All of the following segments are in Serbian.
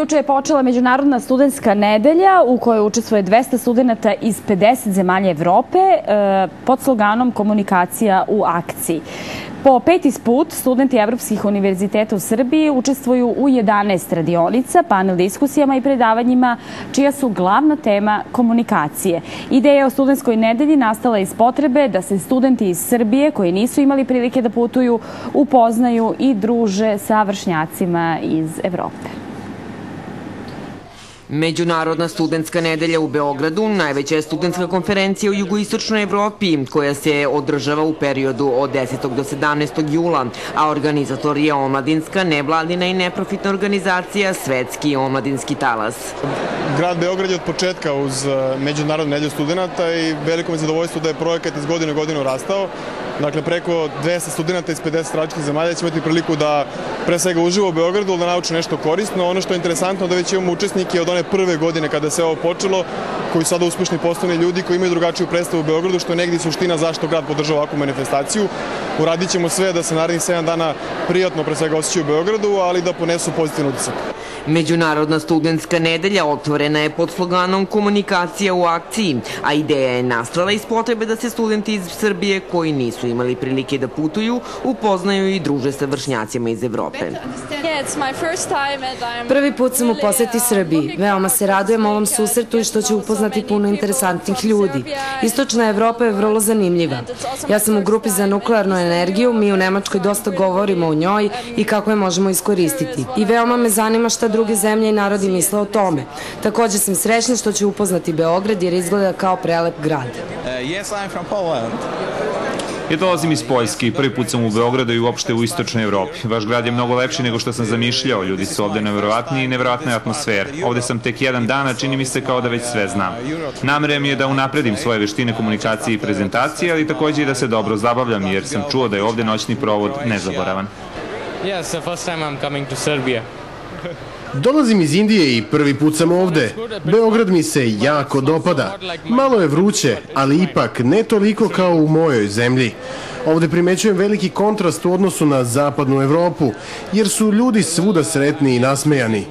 Juče je počela Međunarodna studentska nedelja u kojoj učestvuje 200 studenta iz 50 zemalja Evrope e, pod sloganom Komunikacija u akciji. Po peti put studenti Evropskih univerziteta u Srbiji učestvuju u 11 radionica, panel diskusijama i predavanjima čija su glavna tema komunikacije. Ideja o studentskoj nedelji nastala iz potrebe da se studenti iz Srbije koji nisu imali prilike da putuju upoznaju i druže sa vršnjacima iz Evrope. Međunarodna studentska nedelja u Beogradu najveća je studentska konferencija u jugoistočnoj Evropi koja se održava u periodu od 10. do 17. jula, a organizator je omladinska, nevladina i neprofitna organizacija Svetski omladinski talas. Grad Beograd je od početka uz e, Međunarodnu nedelju studenta i veliko mi zadovoljstvo da je projekat iz godine u godinu rastao. Dakle, preko 200 studenta iz 50 različitih zemalja će imati priliku da pre svega uživo u Beogradu, da nauče nešto korisno. Ono što je interesantno da već imamo učesnike od one prve godine kada se ovo počelo, koji su sada uspešni poslovni ljudi koji imaju drugačiju predstavu u Beogradu, što je negdje suština zašto grad podržava ovakvu manifestaciju. Uradit ćemo sve da se narednih 7 dana prijatno pre svega osjećaju u Beogradu, ali da ponesu pozitivan utisak. Međunarodna studentska nedelja otvorena je pod sloganom Komunikacija u akciji, a ideja je nastala iz potrebe da se studenti iz Srbije koji nisu imali prilike da putuju upoznaju i druže sa vršnjacima iz Evrope. Prvi put sam u poseti Srbiji. Veoma se radujem ovom susretu i što ću upoznati puno interesantnih ljudi. Istočna Evropa je vrlo zanimljiva. Ja sam u grupi za nuklearnu energiju, mi u Nemačkoj dosta govorimo o njoj i kako je možemo iskoristiti. I veoma me zanima šta druge zemlje i narodi misle o tome. Takođe sam srećna što ću upoznati Beograd jer izgleda kao prelep grad. Uh, yes, I'm from Poland. Ja dolazim iz Poljske i prvi put sam u Beogradu i uopšte u istočnoj Evropi. Vaš grad je mnogo lepši nego što sam zamišljao, ljudi su ovde nevjerovatni i nevjerovatna je atmosfera. Ovde sam tek jedan dan, a čini mi se kao da već sve znam. Namere mi je da unapredim svoje veštine komunikacije i prezentacije, ali takođe i da se dobro zabavljam, jer sam čuo da je ovde noćni provod nezaboravan. Yes, the first time I'm coming to Serbia. Dolazim iz Indije i prvi put sam ovde. Beograd mi se jako dopada. Malo je vruće, ali ipak ne toliko kao u mojoj zemlji. Ovde primećujem veliki kontrast u odnosu na zapadnu Evropu, jer su ljudi svuda sretni i nasmejani.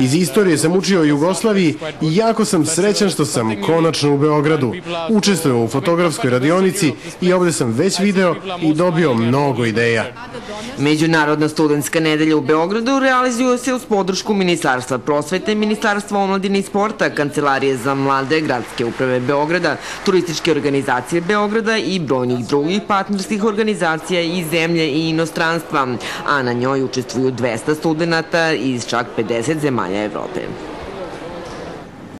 Iz istorije sam učio o Jugoslaviji i jako sam srećan što sam konačno u Beogradu. Učestvujem u fotografskoj radionici i ovde sam već video i dobio mnogo ideja. Međunarodna studentska nedelja u Beogradu realizuje se uz podršku Ministarstva prosvete, Ministarstva omladine i sporta, Kancelarije za mlade, Gradske uprave Beograda, Turističke organizacije Beograda i brojnih drugih partnerskih organizacija iz zemlje i inostranstva, a na njoj učestvuju 200 studenta iz čak 50 zemalja Evrope.